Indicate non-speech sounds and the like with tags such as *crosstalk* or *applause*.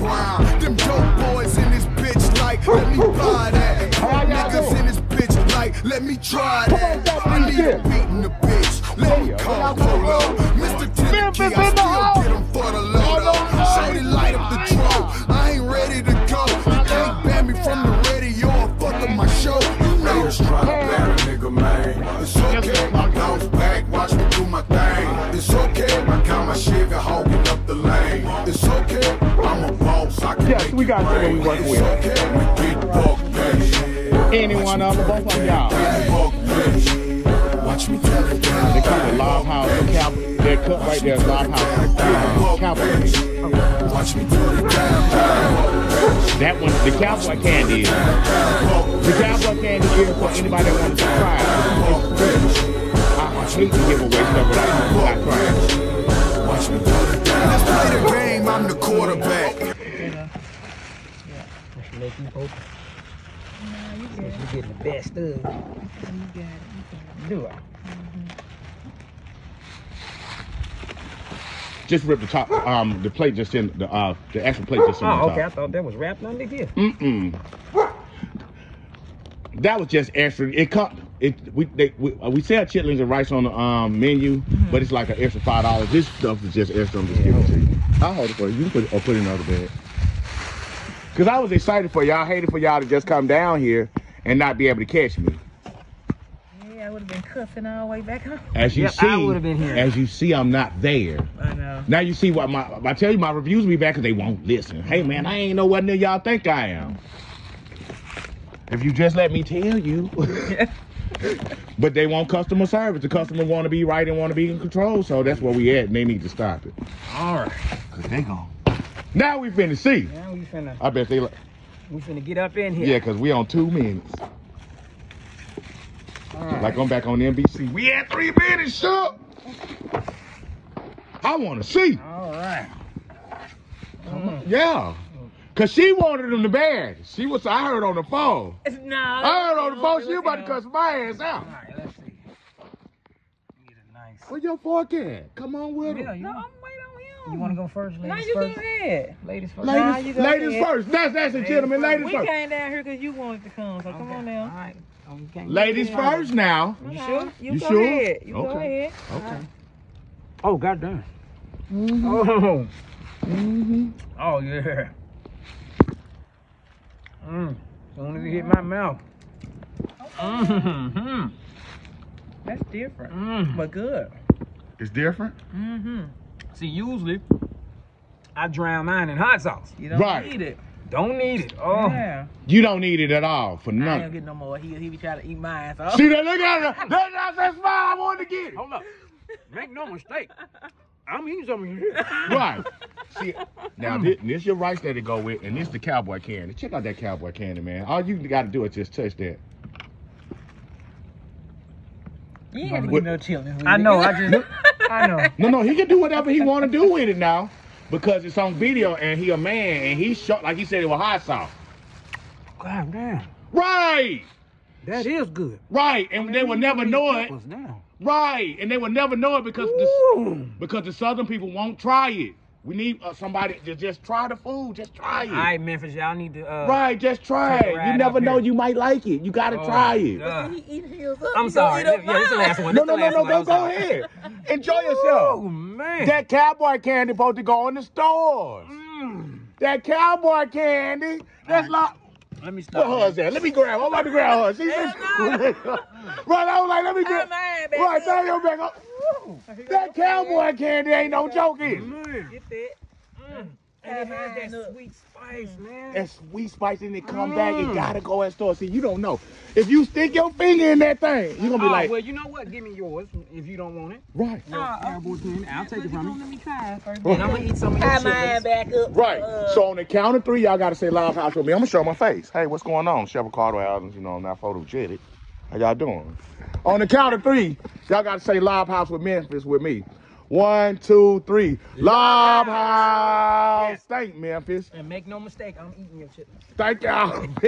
brown. Them dope boys in this bitch like, let me buy that. Niggas in this bitch like, let me try that. I need a beat in the bitch. Let me call Polo. Mr. Tennessee, I still get him for the load. Shorty light up the troll. I ain't ready to go. You can't ban me from the radio or fuck up my show. You know we got something rain. we work with. okay, we get buck. Any one of them, both of y'all. Watch me tell it down. They call it Live House and Cowboy. That cut right there is Live House Cowboy. Watch me do it down. That one, the Cowboy Candy is. The Cowboy Candy is for anybody that wants to try it. I hate to give away stuff without, without trying. Watch me do it down. Let's play the game, I'm the quarterback. Let you hope. No, you Since good. you getting the best of it. You got it. You got it. Do I? Just rip the top, um, the plate just in, the, uh, the actual plate just in the Oh, top. okay. I thought that was wrapped underneath here. Mm-mm. That was just extra. It cut. It we they we, uh, we sell chitlins and rice on the um menu, but it's like an extra five dollars. This stuff is just extra. I'm just giving it to you. I'll hold it for you. You can put it or put it in another bag. Cause I was excited for y'all. I hated for y'all to just come down here and not be able to catch me. Yeah, I would have been cussing all the way back home. As you Yep, see, I would've been here. as you see, I'm not there. I know. Now you see what my I tell you my reviews be back because they won't listen. Hey man, I ain't know what near y'all think I am. If you just let me tell you. *laughs* but they want customer service. The customer want to be right and want to be in control. So that's where we at, and they need to stop it. All right. Cause they gone. Now we finna see. Now we finna I bet they. like- we finna get up in here. Yeah, cause we on two minutes. All right. Like I'm back on NBC. We at three minutes, sure. I want to see. All right. Yeah. Cause she wanted them to bad. She was. I heard on the phone. No. I heard on the phone she about to cuss my ass out. All right. Let's see. Get a nice. Where your fork at? Come on with Yeah, her. No, I'm waiting on him. You want to go first, No, ladies you go first? ahead. Ladies first. Nah, Ladies, you go ladies ahead. first. That's that's a gentleman. Ladies We first. came down here because you wanted to come, so come on now. right. Oh, Ladies first now. You Okay. sure? You, You go sure? ahead. You go ahead. Okay. Oh, goddamn. Mm-hmm. Oh. Mm-hmm. Oh, yeah. Mm. As soon as it hit my mouth. Mm-hmm. That's different, Mm. but good. It's different. Mm-hmm. See, usually I drown mine in hot sauce. You don't Right. need it. Don't need it. Oh. Yeah. You don't need it at all for I ain't gonna get no more. He, he be trying to eat mine, so. See that? Look at her. That's that's that smile I wanted to get. it. Hold up. Make no mistake. I'm eating some of you here. Right. *laughs* See, now this, this your rice that it go with, and this the cowboy candy. Check out that cowboy candy, man. All you got to do is just touch that. You ain't got to get no children. I know. I *laughs* just. I know. No, no, he can do whatever he want to do with it now, because it's on video, and he a man, and he shot like he said it was hot sauce. God damn. Right. That is good. Right, and they will never know it. Now. Right, and they will never know it because the because the southern people won't try it. We need uh, somebody to just try the food. Just try it. All right, Memphis, y'all need to. Uh, Right, just try it. You never know. here. You might like it. You gotta Oh, try it. God. He eating his up. I'm He sorry. gonna eat Yeah, up this is the last one. No, This no, no, no. Go, go ahead. *laughs* Enjoy yourself. Oh yourself. man. That cowboy candy supposed to go in the stores. Mm. That cowboy candy. That's like. Let me stop. What hers at? Let me grab. I'm about to grab her. *laughs* She said, *laughs* right. I was like, let me Hey, grab. man, baby. Right, turn your back up. That cowboy candy ain't no joke, is it? Get that. Mm. And it has that sweet spice, man. That sweet spice and it come back. It Mm. gotta go in store. See, you don't know. If you stick your finger in that thing, you're gonna be oh, like, well, you know what? Give me yours if you don't want it. right. Your cowboy candy. I'll take it from you. Let me try it first. And I'm gonna eat some of your Tie mine chitlins. back up. Right. Uh, So on the count of three, y'all gotta say live house with me. I'm gonna show my face. Hey, what's going on? Chevrolet Carter Adams, you know, I'm not photogenic. How y'all doing? On the count of three, y'all gotta say live house with Memphis with me. One, two, three. Live house. Thank Memphis. And make no mistake, I'm eating your chitlins. Thank y'all. *laughs*